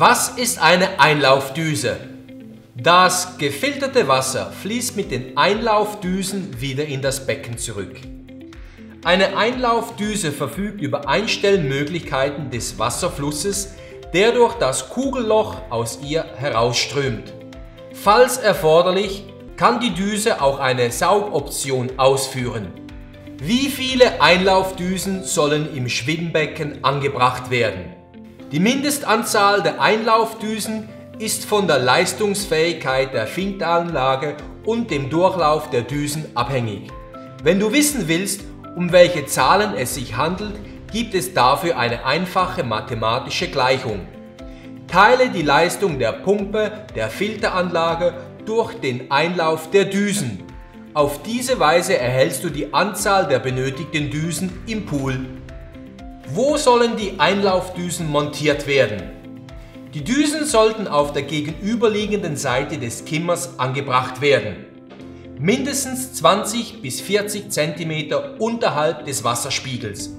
Was ist eine Einlaufdüse? Das gefilterte Wasser fließt mit den Einlaufdüsen wieder in das Becken zurück. Eine Einlaufdüse verfügt über Einstellmöglichkeiten des Wasserflusses, der durch das Kugelloch aus ihr herausströmt. Falls erforderlich, kann die Düse auch eine Saugoption ausführen. Wie viele Einlaufdüsen sollen im Schwimmbecken angebracht werden? Die Mindestanzahl der Einlaufdüsen ist von der Leistungsfähigkeit der Filteranlage und dem Durchlauf der Düsen abhängig. Wenn du wissen willst, um welche Zahlen es sich handelt, gibt es dafür eine einfache mathematische Gleichung. Teile die Leistung der Pumpe der Filteranlage durch den Einlauf der Düsen. Auf diese Weise erhältst du die Anzahl der benötigten Düsen im Pool. Wo sollen die Einlaufdüsen montiert werden? Die Düsen sollten auf der gegenüberliegenden Seite des Kimmers angebracht werden. Mindestens 20 bis 40 cm unterhalb des Wasserspiegels.